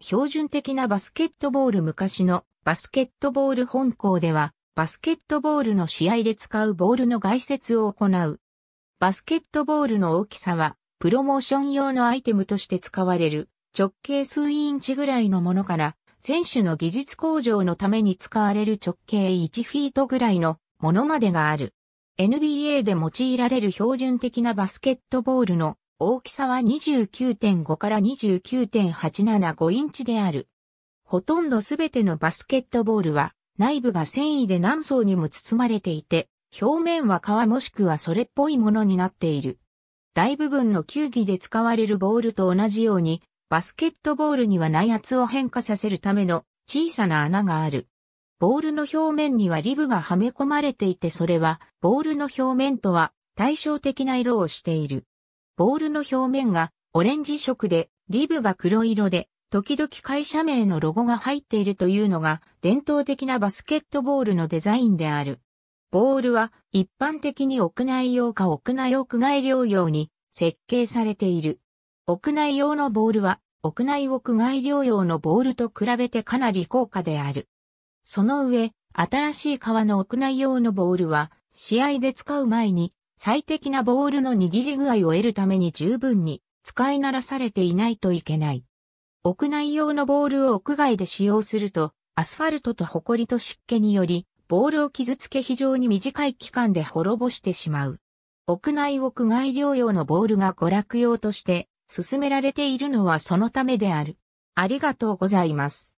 標準的なバスケットボール昔のバスケットボール本校では、バスケットボールの試合で使うボールの外説を行う。バスケットボールの大きさは、プロモーション用のアイテムとして使われる直径数インチぐらいのものから、選手の技術向上のために使われる直径1フィートぐらいのものまでがある。NBA で用いられる標準的なバスケットボールの大きさは29.5から29.875インチである。ほとんどすべてのバスケットボールは内部が繊維で何層にも包まれていて、表面は皮もしくはそれっぽいものになっている。大部分の球技で使われるボールと同じように、バスケットボールには内圧を変化させるための小さな穴がある。ボールの表面にはリブがはめ込まれていてそれはボールの表面とは対照的な色をしている。ボールの表面がオレンジ色でリブが黒色で時々会社名のロゴが入っているというのが伝統的なバスケットボールのデザインである。ボールは一般的に屋内用か屋内屋外療養に設計されている。屋内用のボールは屋内屋外療養のボールと比べてかなり高価である。その上、新しい革の屋内用のボールは試合で使う前に最適なボールの握り具合を得るために十分に使い慣らされていないといけない。屋内用のボールを屋外で使用すると、アスファルトと埃と湿気により、ボールを傷つけ非常に短い期間で滅ぼしてしまう。屋内屋外療養のボールが娯楽用として進められているのはそのためである。ありがとうございます。